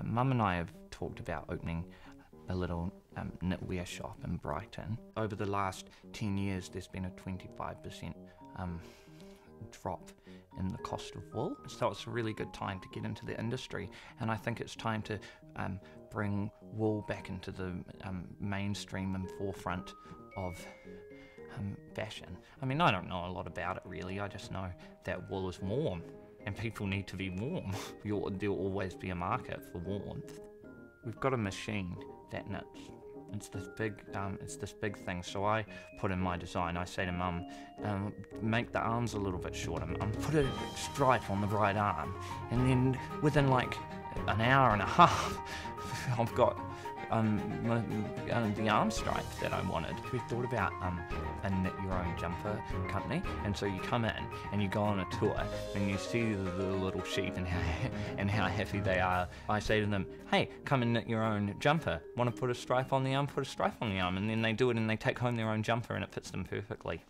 uh, Mum and I have talked about opening a little um, knitwear shop in Brighton. Over the last 10 years, there's been a 25% um, drop in the cost of wool. So it's a really good time to get into the industry, and I think it's time to um, bring wool back into the um, mainstream and forefront of um, fashion. I mean, I don't know a lot about it really, I just know that wool is warm. And people need to be warm. You'll, there'll always be a market for warmth. We've got a machine that knits. It's this big, um, it's this big thing. So I put in my design. I say to Mum, um, make the arms a little bit shorter. Mum, put a stripe on the right arm, and then within like an hour and a half, I've got um, uh, the arm stripe that I wanted. We thought about um, a knit your own jumper company, and so you come in and you go on a tour and you see the, the little sheep and how and how happy they are. I say to them, "Hey, come and knit your own jumper. Want to put a stripe on the arm? Put a stripe on the arm." And then they do it and they take home their own jumper and it fits them perfectly.